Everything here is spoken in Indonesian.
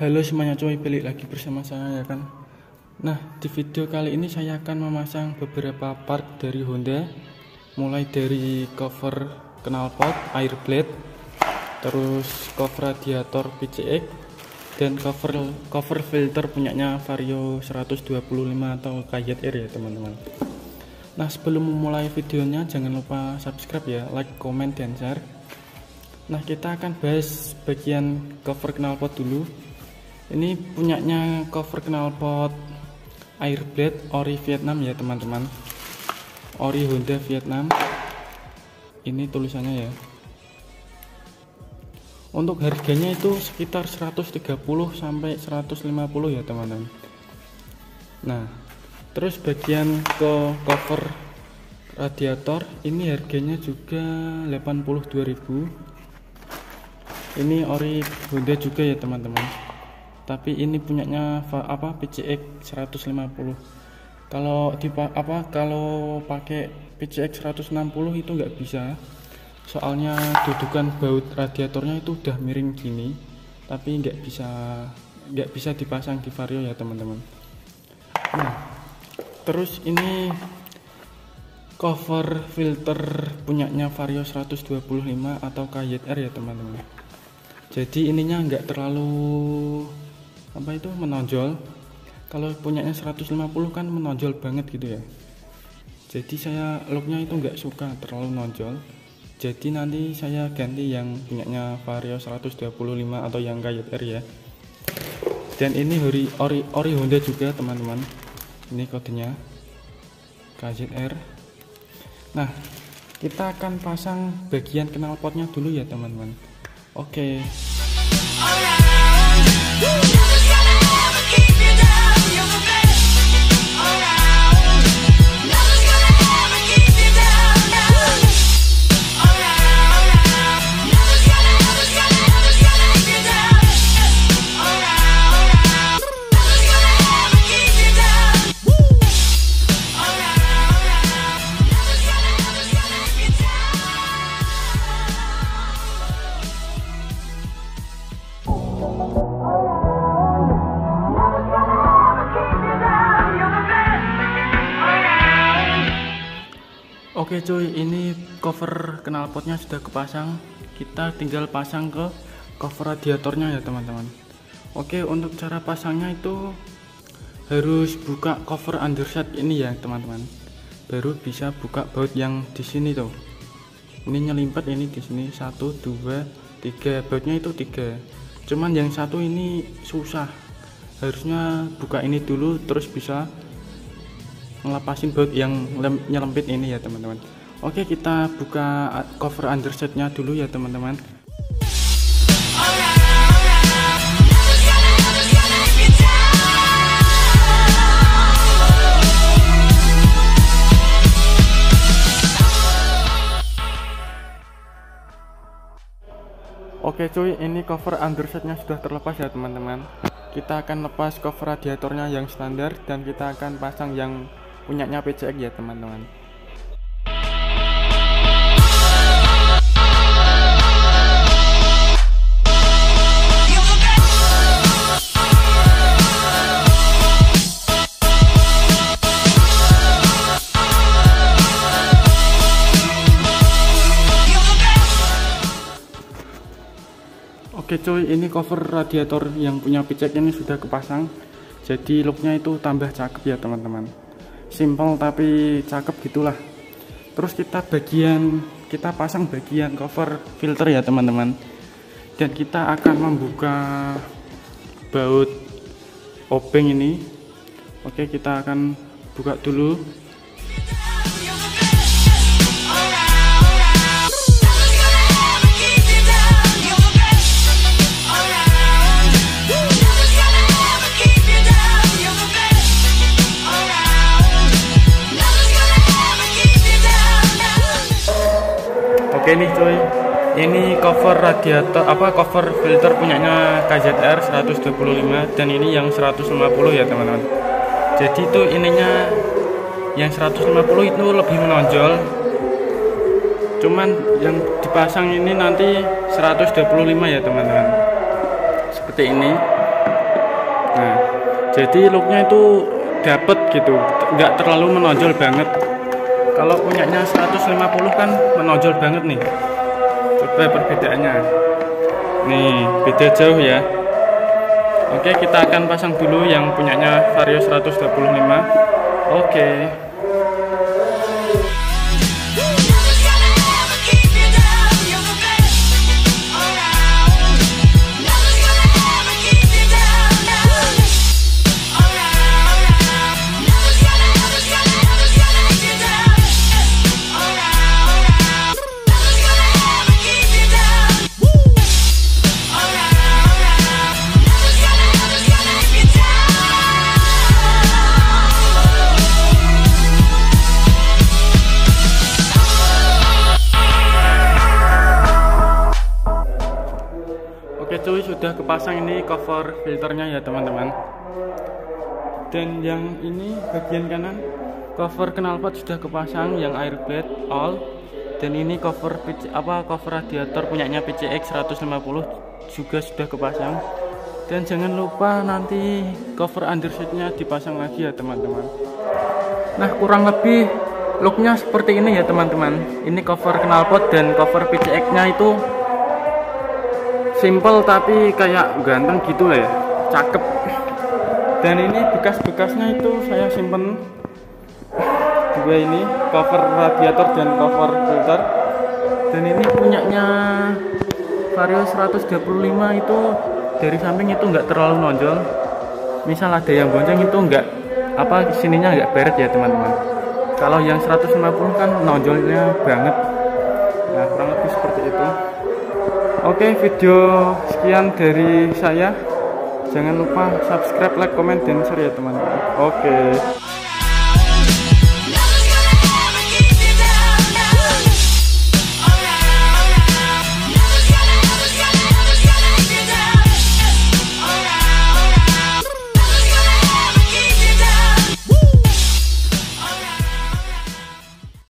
Halo semuanya cuy, balik lagi bersama saya ya kan? Nah di video kali ini saya akan memasang beberapa part dari Honda. Mulai dari cover knalpot, air blade Terus cover radiator PCX Dan cover cover filter punyanya Vario 125 atau KZR ya teman-teman. Nah sebelum memulai videonya jangan lupa subscribe ya, like, comment, dan share. Nah kita akan bahas bagian cover knalpot dulu ini punyanya cover knalpot Airblade ori Vietnam ya teman-teman. Ori Honda Vietnam. Ini tulisannya ya. Untuk harganya itu sekitar 130 sampai 150 ya teman-teman. Nah terus bagian ke cover radiator ini harganya juga 82.000 ini ori Honda juga ya teman-teman tapi ini punyanya apa PCX 150 kalau di apa kalau pakai PCX 160 itu nggak bisa. Soalnya dudukan baut radiatornya itu udah miring gini tapi nggak bisa nggak bisa dipasang di vario ya teman-teman. Nah terus ini cover filter punyanya vario 125 atau KYR ya teman-teman. Jadi ininya nggak terlalu apa itu menonjol? Kalau punyanya 150 kan menonjol banget gitu ya. Jadi saya looknya itu nggak suka terlalu nonjol jadi nanti saya ganti yang punyanya Vario 125 atau yang KYR ya. Dan ini ori, ori, ori Honda juga teman-teman. Ini kodenya KZR nah kita akan pasang bagian knalpotnya dulu ya teman-teman. Oke. Okay. Oke cuy, ini cover knalpotnya sudah kepasang. Kita tinggal pasang ke cover radiatornya ya teman-teman. Oke, untuk cara pasangnya itu harus buka cover underset ini ya teman-teman. Baru bisa buka baut yang di sini tuh. Ini nyelimpet ini di sini satu, dua, tiga. Bautnya itu tiga. Cuman yang satu ini susah. Harusnya buka ini dulu terus bisa ngelepasin baut yang nyelempit ini ya teman-teman oke kita buka cover undersetnya dulu ya teman-teman Oke cuy, ini cover undersetnya sudah terlepas ya teman-teman. Kita akan lepas cover radiatornya yang standar dan kita akan pasang yang punyanya PCX ya teman-teman Oke cuy, ini cover radiator yang punya PCX ini sudah kepasang. Jadi looknya itu tambah cakep ya teman-teman simple tapi cakep gitulah. Terus kita bagian kita pasang bagian cover filter ya teman-teman. Dan kita akan membuka baut obeng ini. Oke kita akan buka dulu Oke nih cuy. Ini cover radiator apa cover filter punyanya KZR 125 dan ini yang 150 ya teman-teman. Jadi itu ininya yang 150 itu lebih menonjol. Cuman yang dipasang ini nanti 125 ya teman-teman. Seperti ini. Jadi looknya itu dapet gitu. Nggak terlalu menonjol banget kalau punyanya 150 kan menonjol banget nih. Coba perbedaannya. Nih beda jauh ya. Oke kita akan pasang dulu yang punyanya Vario 125 oke sudah kepasang ini cover filternya ya teman-teman. Dan yang ini bagian kanan cover knalpot sudah kepasang yang airblade all. Dan ini cover apa cover radiator punyanya PCX 150 juga sudah kepasang. Dan jangan lupa nanti cover underseatnya dipasang lagi ya teman-teman. Nah kurang lebih looknya seperti ini ya teman-teman. Ini cover knalpot dan cover PCX nya itu simple tapi kayak ganteng gitu lah ya. Cakep. Dan ini bekas-bekasnya itu saya simpen dua ini cover radiator dan cover filter. Dan ini punyanya Vario 125 itu dari samping itu enggak terlalu nonjol. Misal ada yang bonceng itu enggak apa sininya enggak beret ya teman-teman. Kalau yang 150 kan nonjolnya banget Oke video sekian dari saya. Jangan lupa subscribe, like, komen, dan share ya teman-teman. Oke